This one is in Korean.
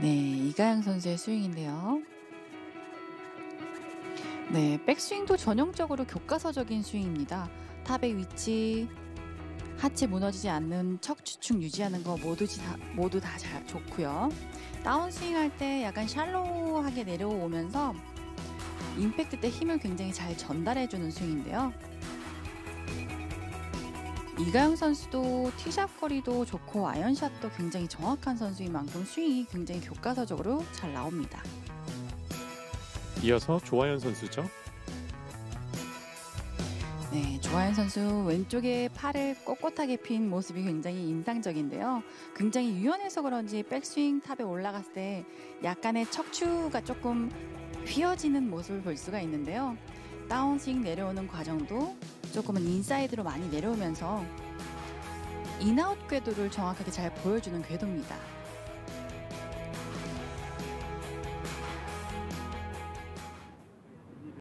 네, 이가영 선수의 스윙인데요. 네, 백스윙도 전형적으로 교과서적인 스윙입니다. 탑의 위치, 하체 무너지지 않는 척추축 유지하는 거 모두 다, 모두 다 잘 좋고요. 다운스윙 할 때 약간 shallow하게 내려오면서 임팩트 때 힘을 굉장히 잘 전달해주는 스윙인데요. 이가영 선수도 티샷 거리도 좋고 아이언샷도 굉장히 정확한 선수인 만큼 스윙이 굉장히 교과서적으로 잘 나옵니다. 이어서 조아연 선수죠. 네, 조아연 선수 왼쪽에 팔을 꼿꼿하게 핀 모습이 굉장히 인상적인데요. 굉장히 유연해서 그런지 백스윙 탑에 올라갔을 때 약간의 척추가 조금 휘어지는 모습을 볼 수가 있는데요. 다운스윙 내려오는 과정도 조금은 인사이드로 많이 내려오면서 in-out 궤도를 정확하게 잘 보여주는 궤도입니다.